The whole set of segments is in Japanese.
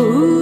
Oh.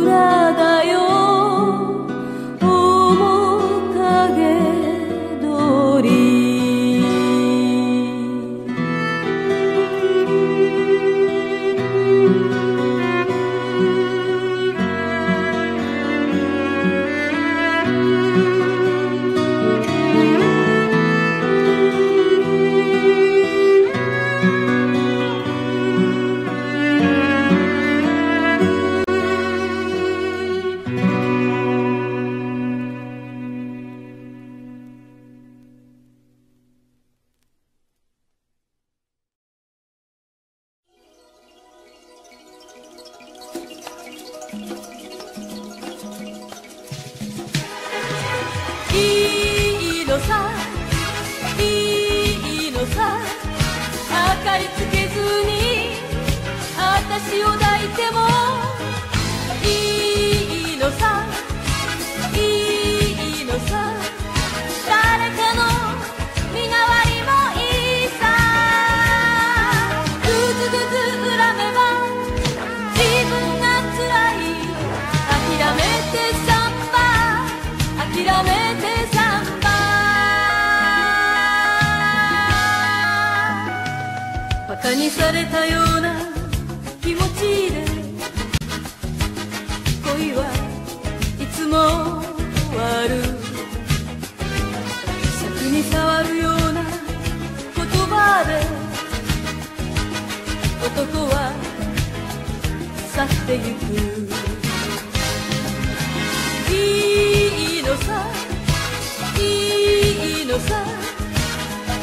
カにされたような気持ちで恋はいつも終わる。尺に触るような言葉で男は去ってゆく。いいのさいいのさ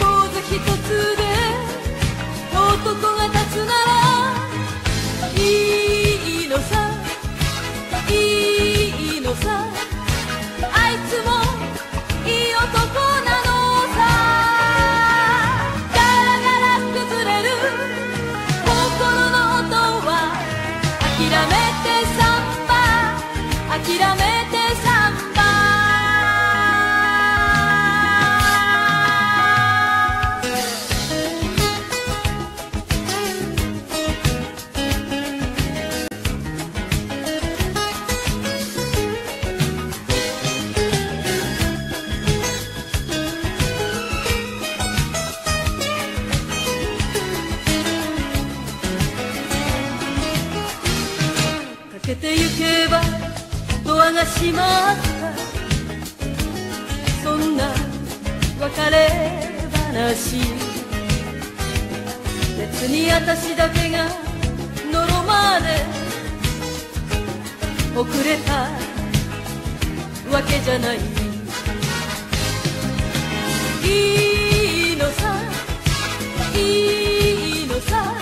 ポーズ一つで男が立つならいいのさいいのさ。ドアが閉まったそんな別れ話別に私だけがノロまで遅れたわけじゃない。いいのさいいのさ。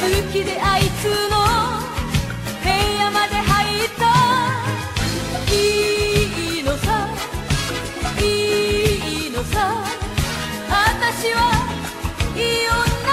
好きであいつの部屋まで入った。私はいい女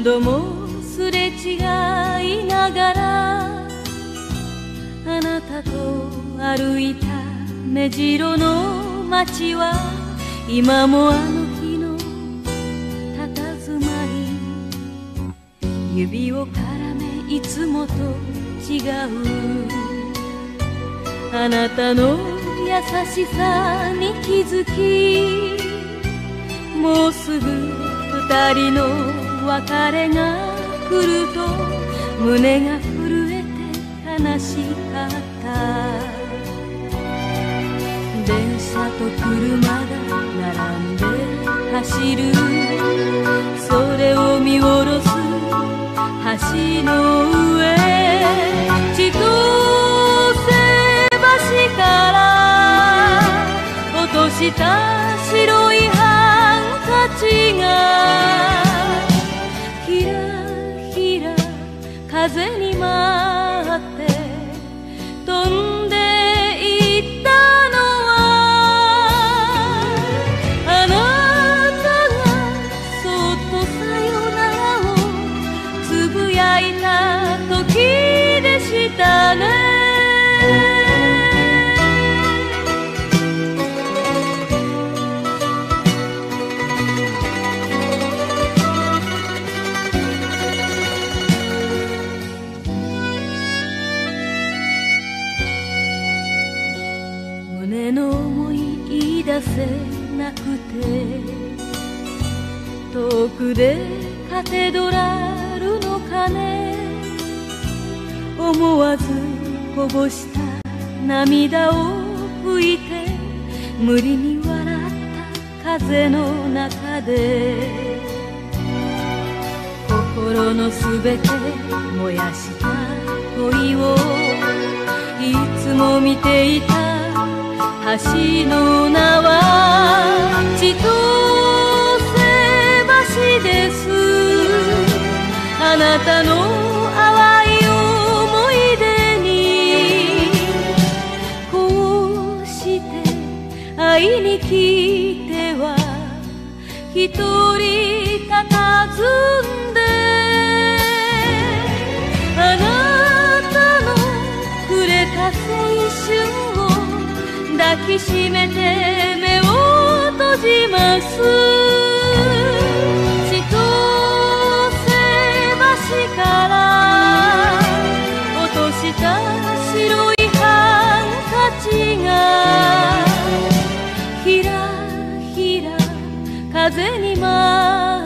何度もすれ違いながらあなたと歩いた目白の街は今もあの日の佇まい指を絡めいつもと違う。あなたの優しさに気づきもうすぐ二人の別れが来ると胸が震えて悲しかった。電車と車が並んで走る。それを見下ろす橋の上。千歳橋から落とした白いハンカチが風に舞う春を抱きしめて目を閉じます。千歳橋から落とした白いハンカチがひらひら風に舞っ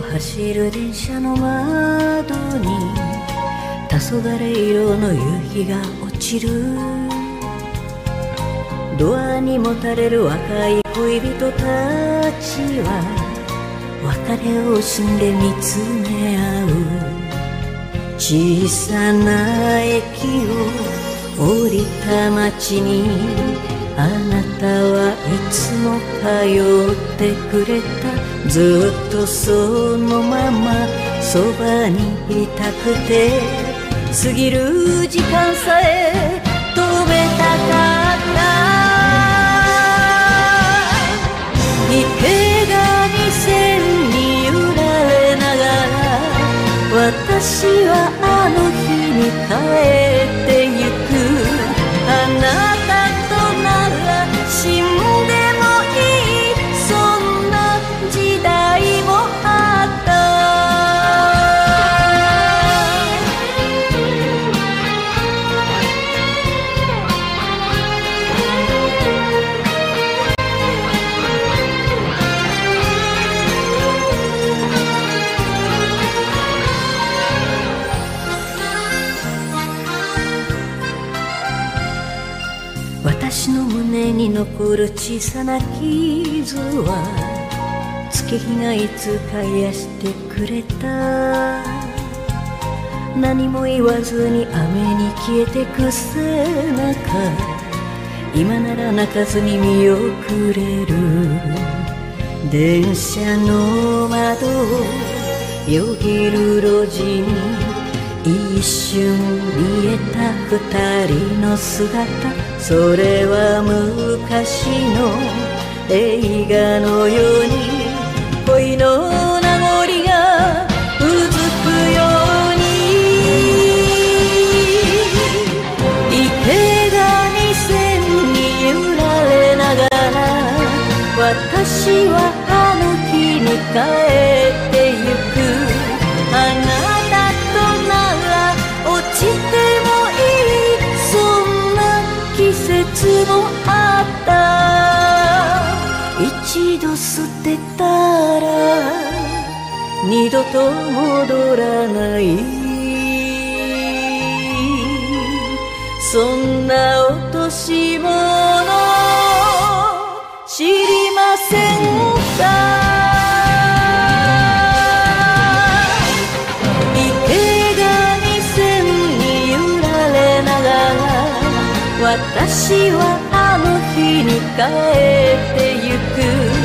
走る電車の窓に黄昏色の夕日が落ちる。ドアにもたれる若い恋人たちは別れを惜しんで見つめ合う。小さな駅を降りた街にあなたはいつも通ってくれた。ずっとそのままそばにいたくて過ぎる時間さえ止めたかった。池が二線に揺られながら私はあの日に帰ってゆく残る小さな傷は月日がいつか癒してくれた。何も言わずに雨に消えてく背中今なら泣かずに見送れる。電車の窓をよぎる路地に一瞬見えた二人の姿。それは昔の映画のように恋の名残がうずくように池が二線に揺られながら私はあの日に帰ってつもあった。一度捨てたら二度と戻らない。そんな落とし物知りませんか？私はあの日に帰ってゆく。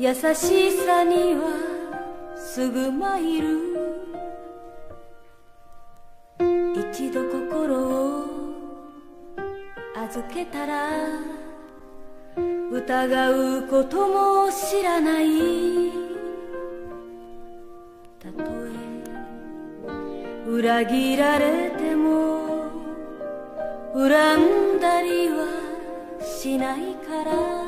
優しさにはすぐ参る。一度心を預けたら疑うことも知らない。たとえ裏切られても恨んだりはしないから。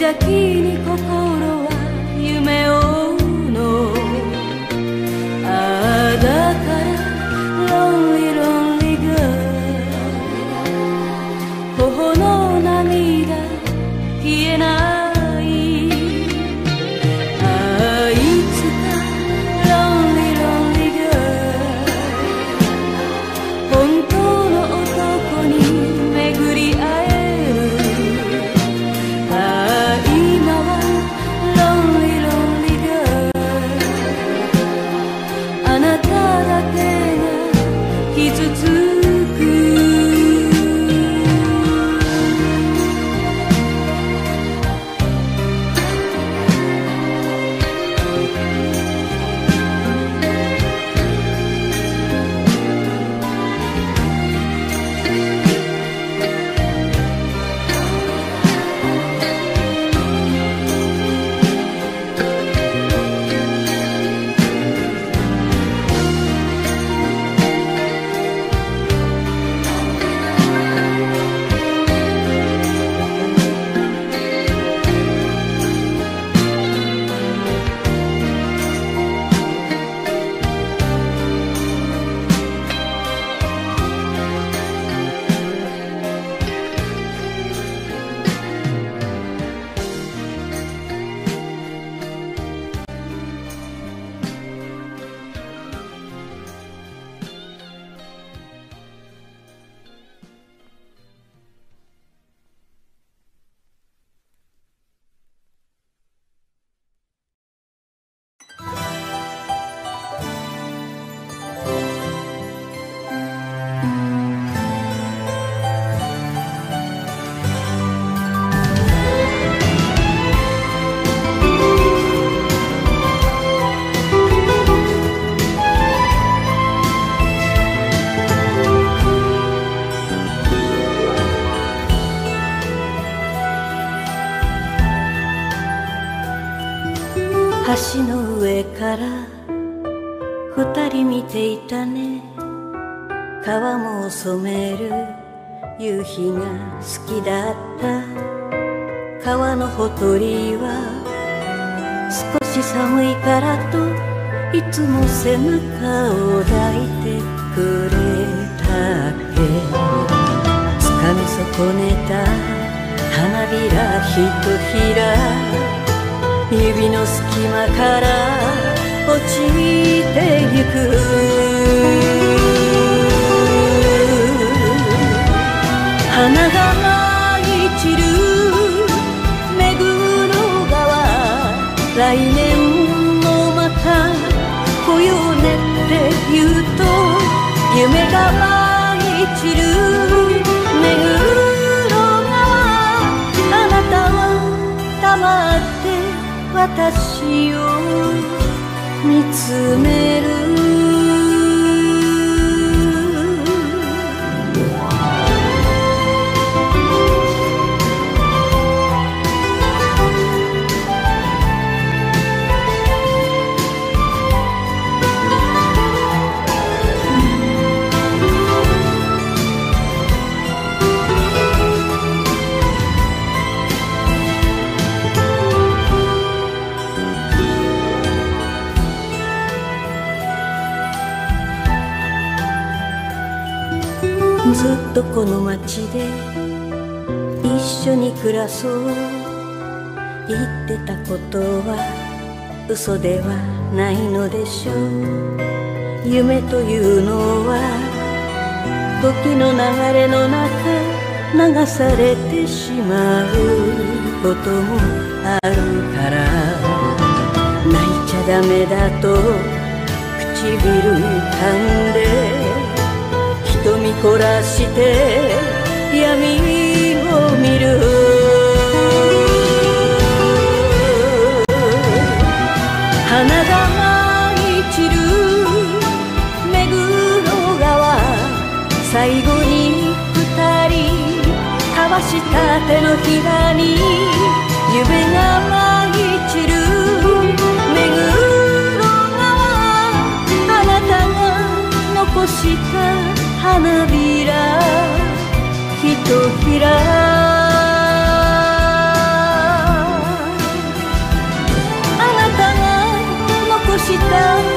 邪気に心背中を抱いてくれたっけ掴み損ねた花びらひとひら。指の隙間から落ちてゆく。私を見つめるこの街で一緒に暮らそう言ってたことは嘘ではないのでしょう。夢というのは時の流れの中流されてしまうこともあるから。泣いちゃダメだと唇噛んで凝らして闇を見る。花が舞い散る。目黒川。最後に二人。交わした手のひらに。夢が舞い散る。目黒川。あなたが残した花びらひとひら。あなたが残した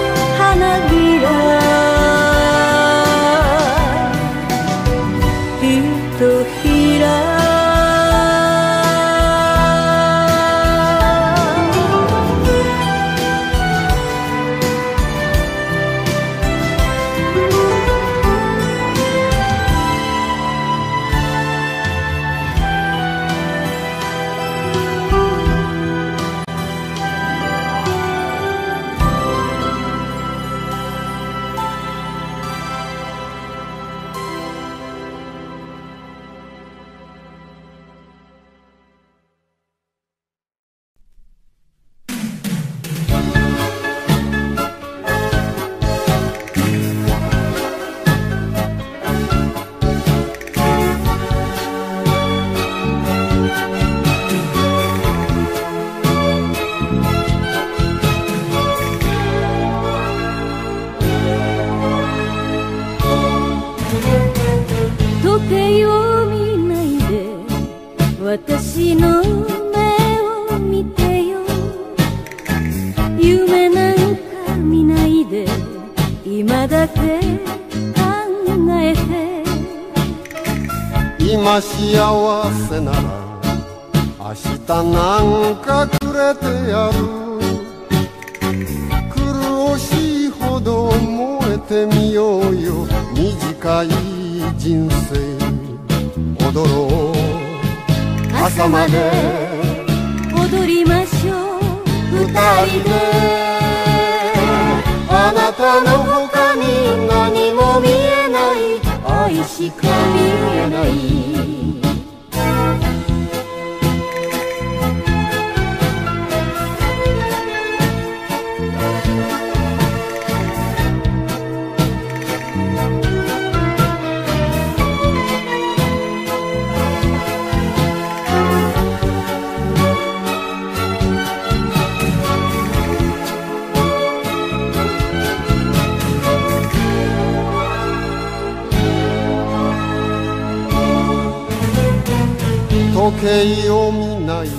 景を見ないで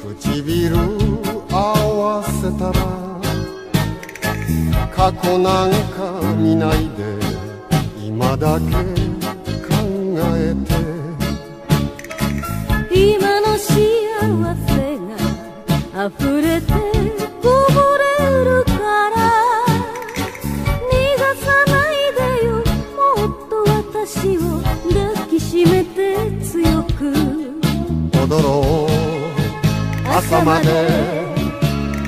唇合わせたら過去なんか見ないで今だけままで。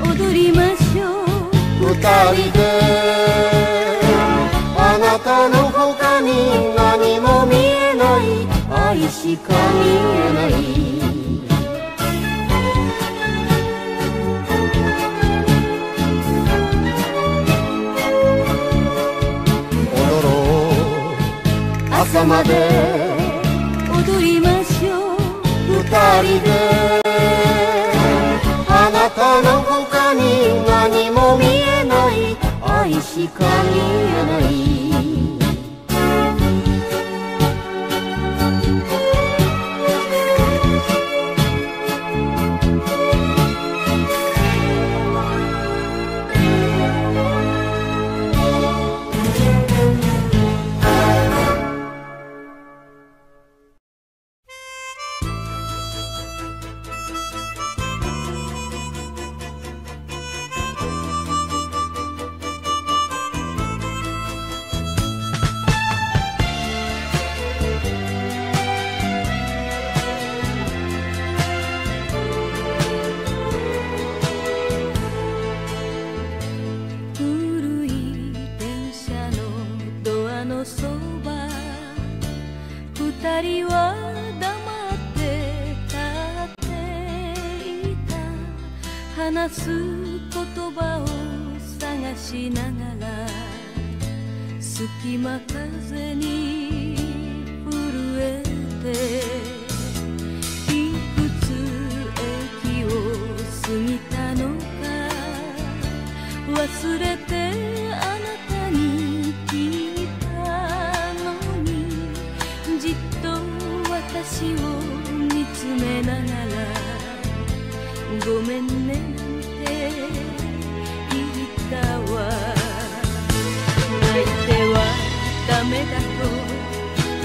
踊りましょう。二人で。あなたの他に何も見えない。愛しか見えない。朝まで。踊りましょう。二人で。Bóng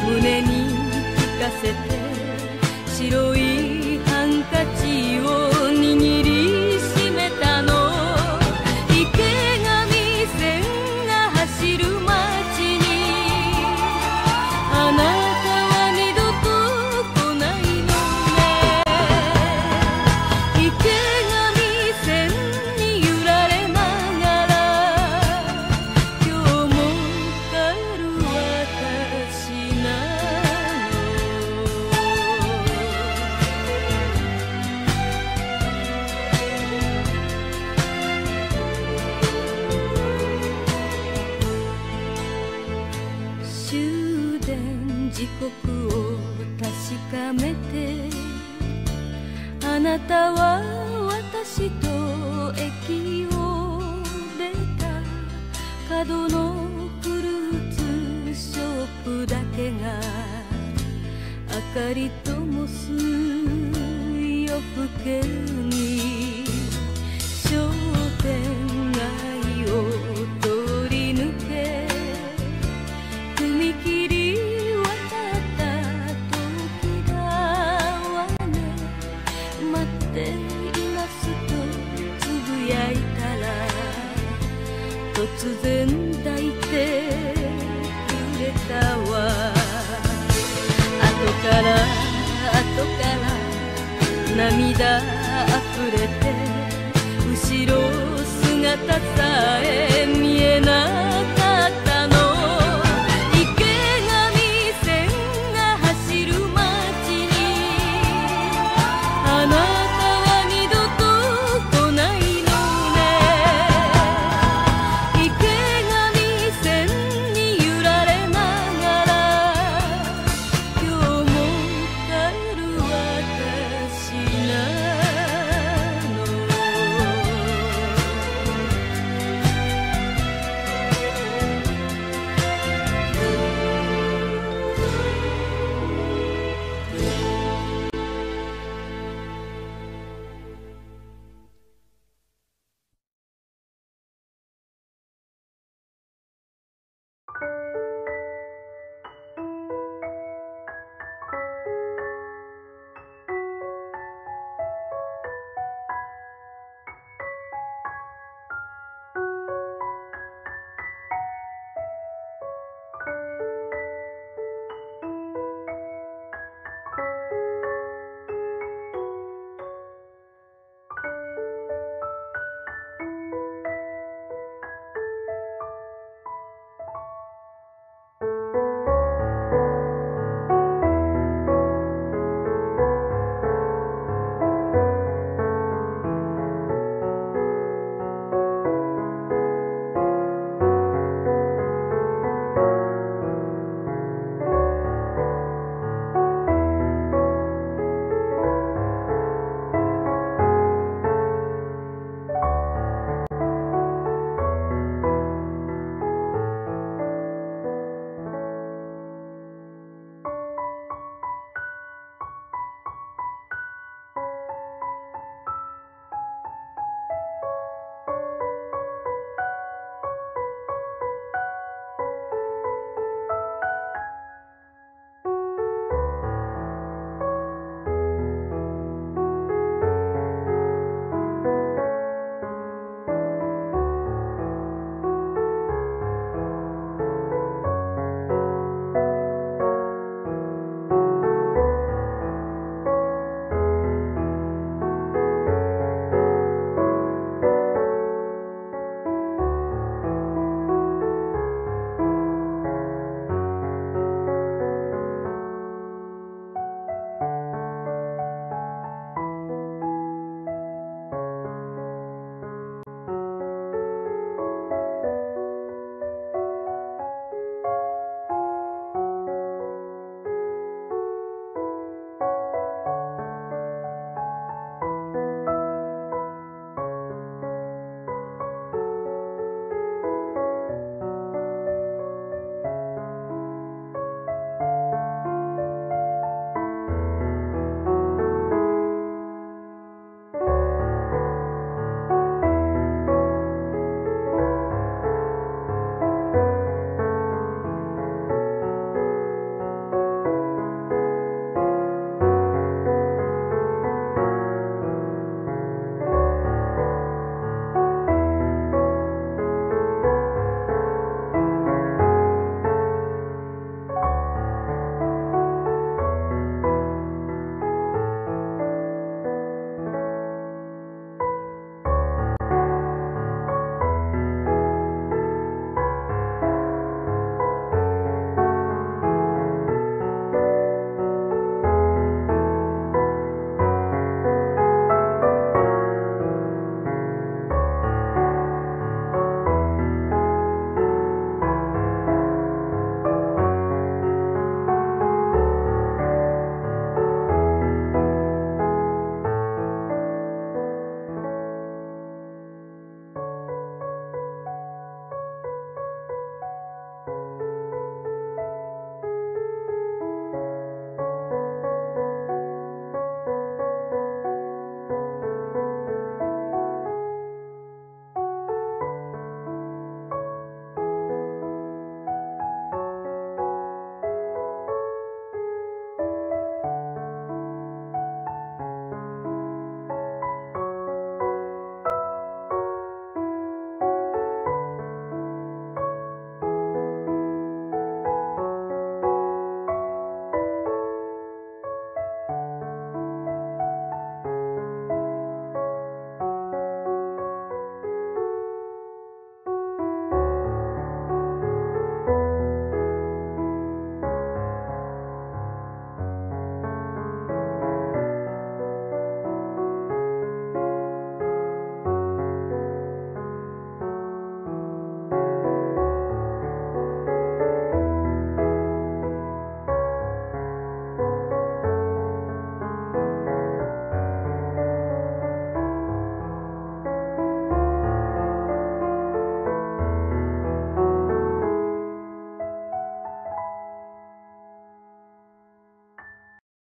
胸に浮かせて白いハンカチ光とも水よ吹ける涙あふれて後ろ姿さえ見えない。